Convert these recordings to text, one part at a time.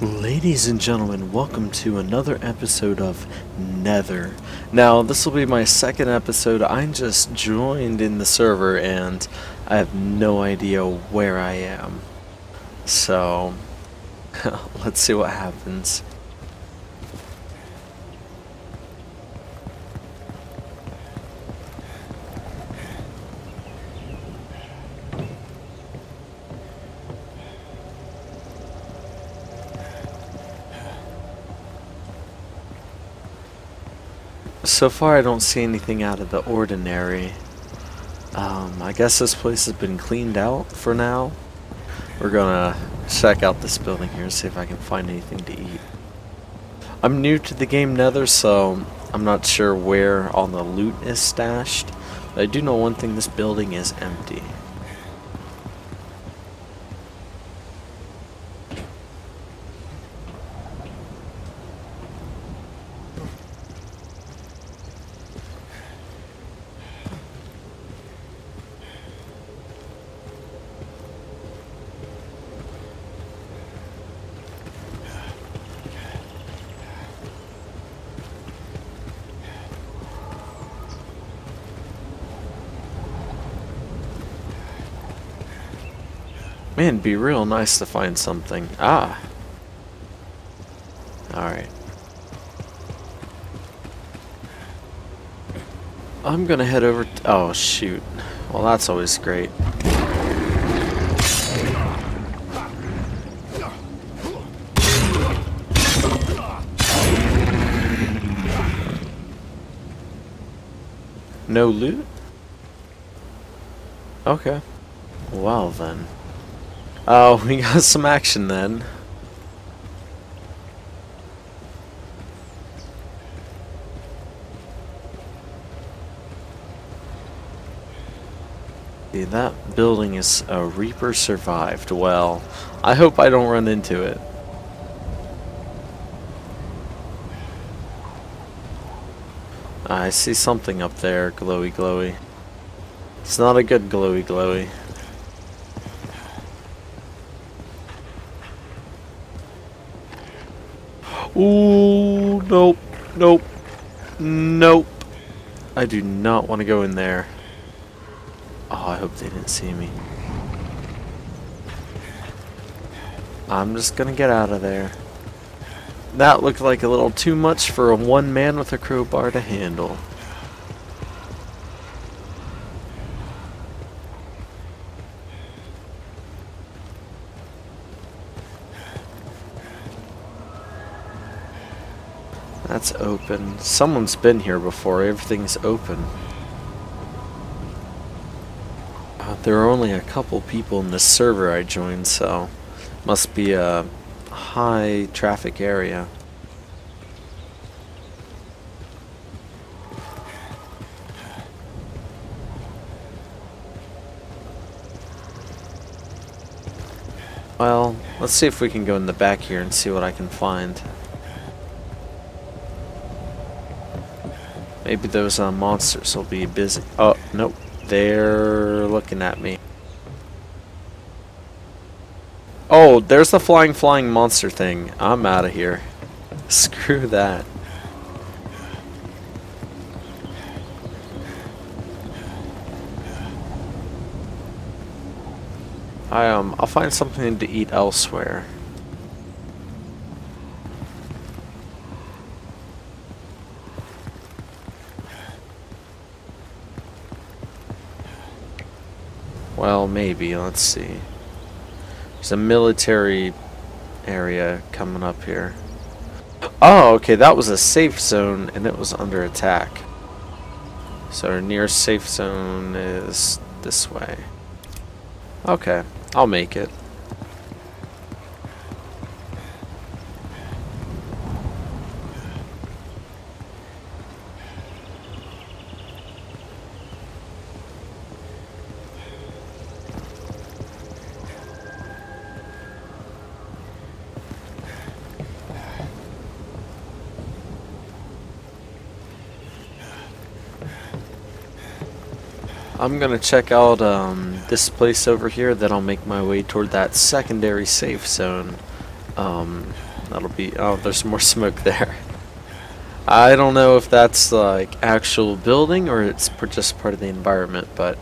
Ladies and gentlemen, welcome to another episode of Nether. Now, this will be my second episode. I just joined in the server and I have no idea where I am. So, let's see what happens. So far I don't see anything out of the ordinary. Um, I guess this place has been cleaned out for now. We're gonna check out this building here and see if I can find anything to eat. I'm new to the game Nether, so I'm not sure where all the loot is stashed. But I do know one thing, this building is empty. Man, it'd be real nice to find something. Ah. Alright. I'm gonna head over Oh, shoot. Well, that's always great. No loot? Okay. Well then. Oh, we got some action then. That building is a Reaper survived. Well, I hope I don't run into it. I see something up there, glowy glowy. It's not a good glowy glowy. Ooh, nope, nope, nope. I do not want to go in there. Oh, I hope they didn't see me. I'm just gonna get out of there. That looked like a little too much for a one man with a crowbar to handle. That's open. Someone's been here before. Everything's open. Uh, there are only a couple people in this server I joined, so must be a high traffic area. Well, let's see if we can go in the back here and see what I can find. Maybe those uh, monsters will be busy. Oh, nope. They're looking at me. Oh, there's the flying flying monster thing. I'm out of here. Screw that. I um I'll find something to eat elsewhere. Well, maybe. Let's see. There's a military area coming up here. Oh, okay. That was a safe zone, and it was under attack. So our nearest safe zone is this way. Okay. I'll make it. I'm gonna check out um, this place over here, then I'll make my way toward that secondary safe zone. Um, that'll be... Oh, there's more smoke there. I don't know if that's like actual building or it's just part of the environment, but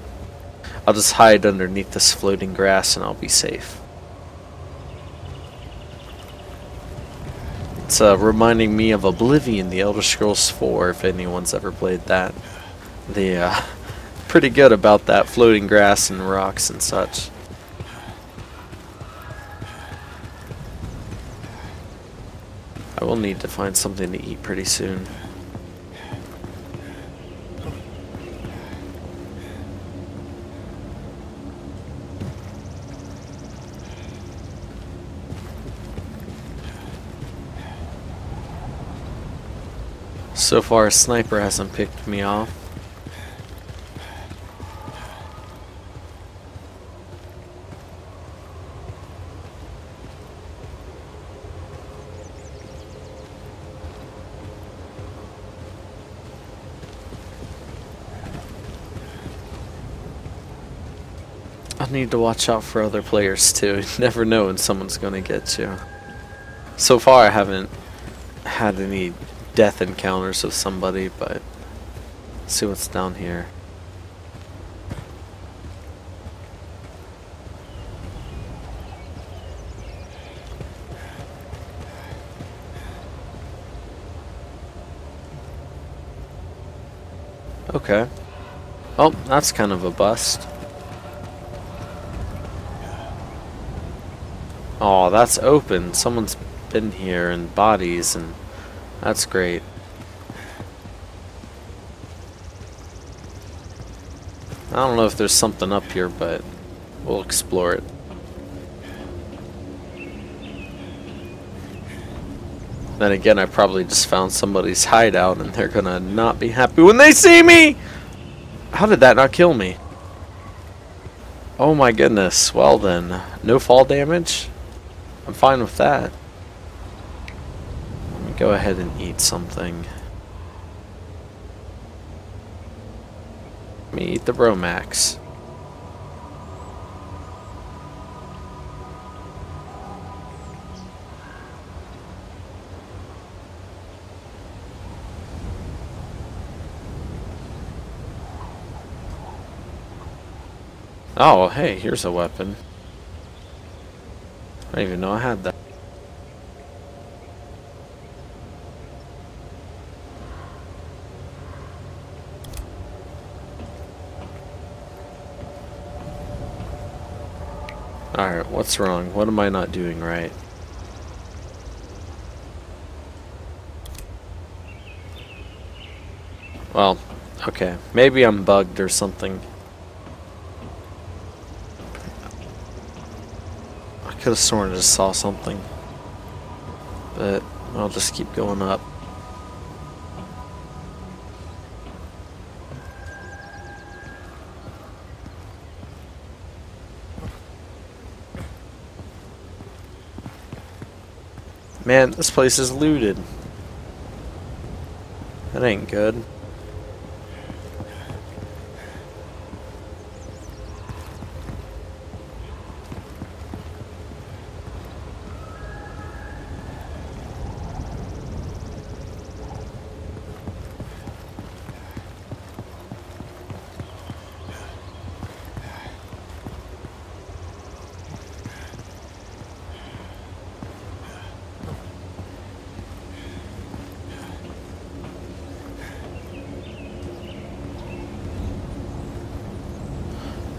I'll just hide underneath this floating grass and I'll be safe. It's uh, reminding me of Oblivion, The Elder Scrolls 4, if anyone's ever played that. They, uh, pretty good about that floating grass and rocks and such. I will need to find something to eat pretty soon. So far, a sniper hasn't picked me off. Need to watch out for other players too. You never know when someone's gonna get you. So far I haven't had any death encounters with somebody, but see what's down here. Okay. Oh, that's kind of a bust. Oh, that's open. Someone's been here in bodies, and that's great. I don't know if there's something up here, but we'll explore it. Then again, I probably just found somebody's hideout, and they're gonna not be happy when they see me! How did that not kill me? Oh my goodness. Well then, no fall damage? I'm fine with that. Let me go ahead and eat something. Let me eat the Romax. Oh, hey, here's a weapon. I didn't even know I had that. Alright, what's wrong? What am I not doing right? Well, okay. Maybe I'm bugged or something. Could have sworn I just saw something. But I'll just keep going up. Man, this place is looted. That ain't good.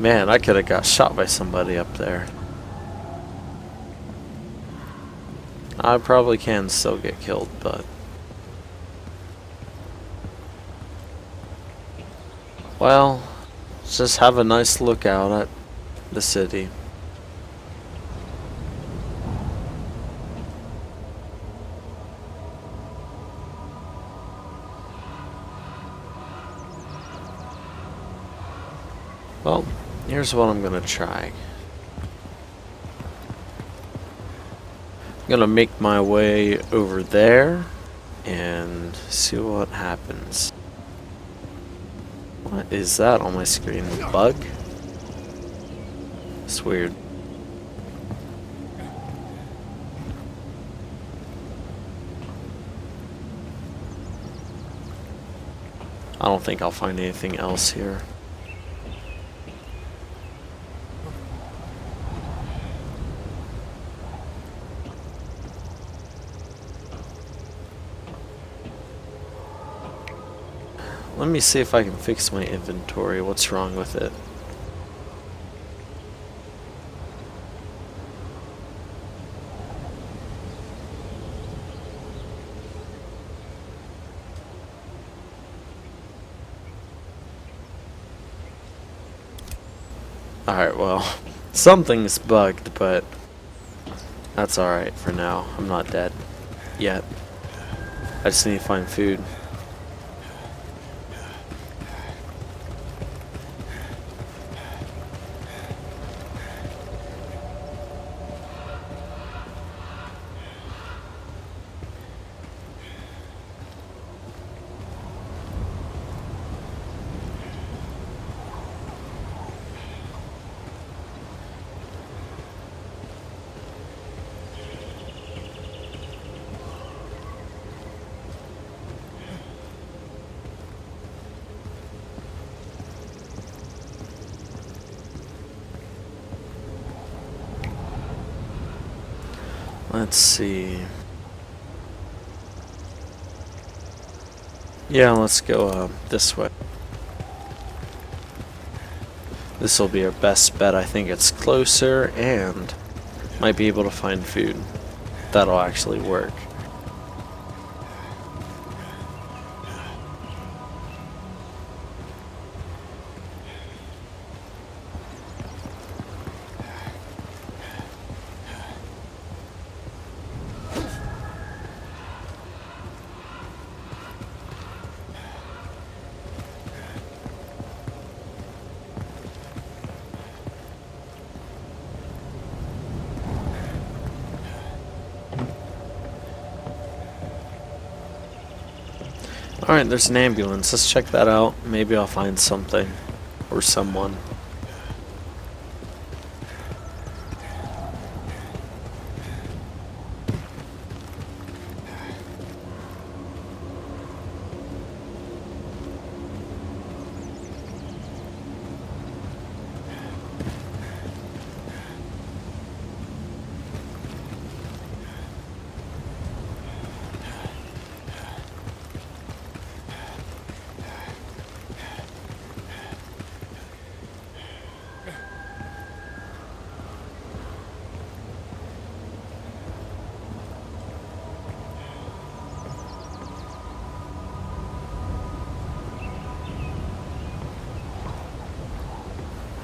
Man, I could have got shot by somebody up there. I probably can still get killed, but... Well, just have a nice look out at the city. Here's what I'm gonna try. I'm gonna make my way over there and see what happens. What is that on my screen? A bug? It's weird. I don't think I'll find anything else here. Let me see if I can fix my inventory. What's wrong with it? Alright, well, something's bugged, but that's alright for now. I'm not dead yet. I just need to find food. Let's see. Yeah, let's go uh, this way. This will be our best bet. I think it's closer and might be able to find food. That'll actually work. Alright, there's an ambulance. Let's check that out. Maybe I'll find something. Or someone.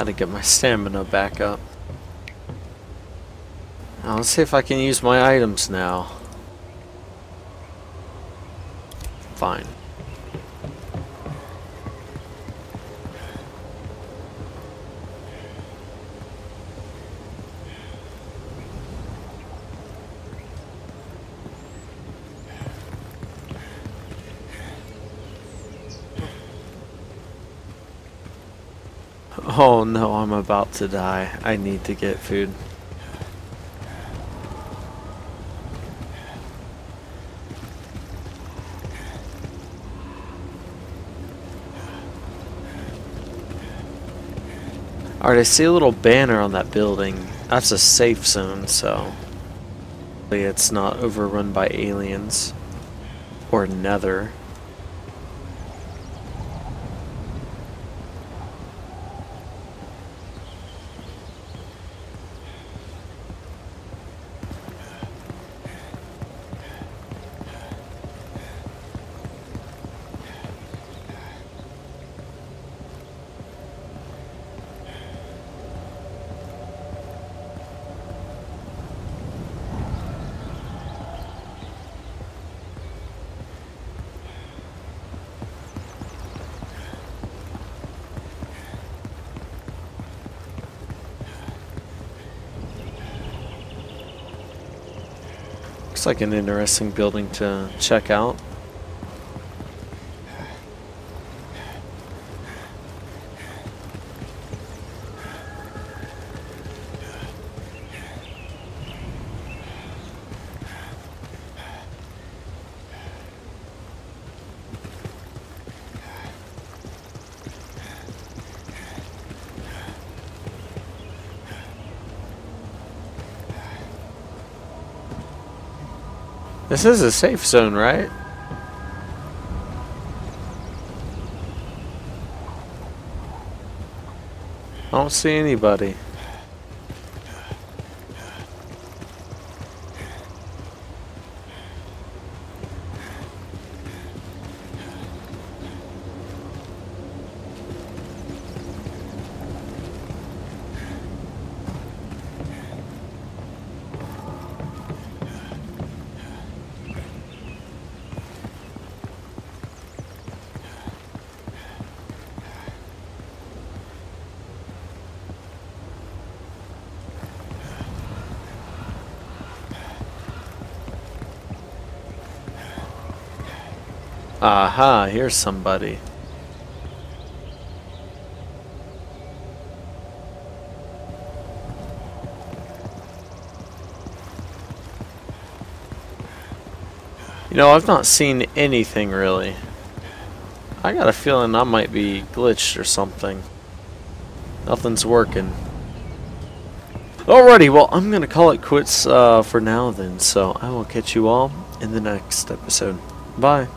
To get my stamina back up. Now let's see if I can use my items now. Fine. Oh no, I'm about to die. I need to get food. Alright, I see a little banner on that building. That's a safe zone, so... It's not overrun by aliens. Or nether. Looks like an interesting building to check out. This is a safe zone, right? I don't see anybody. Aha, here's somebody. You know, I've not seen anything really. I got a feeling I might be glitched or something. Nothing's working. Alrighty, well, I'm going to call it quits uh, for now then, so I will catch you all in the next episode. Bye.